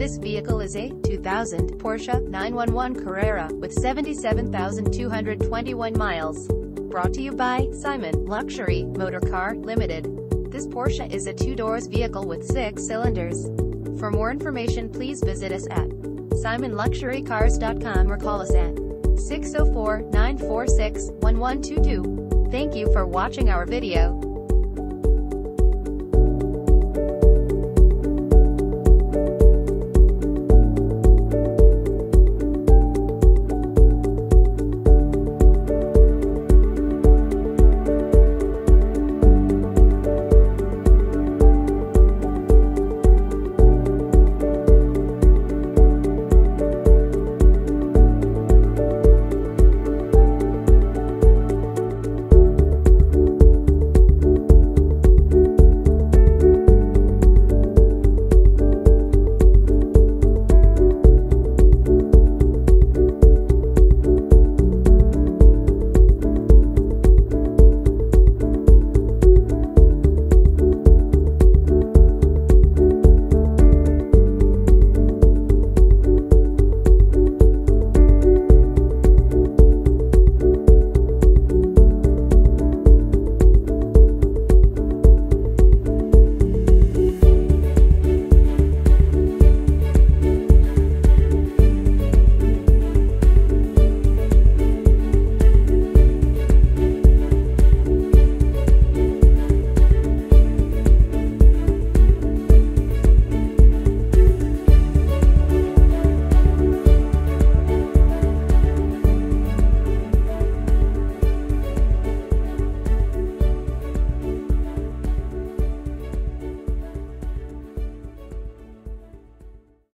This vehicle is a 2000 Porsche 911 Carrera with 77,221 miles. Brought to you by Simon Luxury Motor Car Limited. This Porsche is a two-doors vehicle with six cylinders. For more information please visit us at simonluxurycars.com or call us at 604-946-1122. Thank you for watching our video.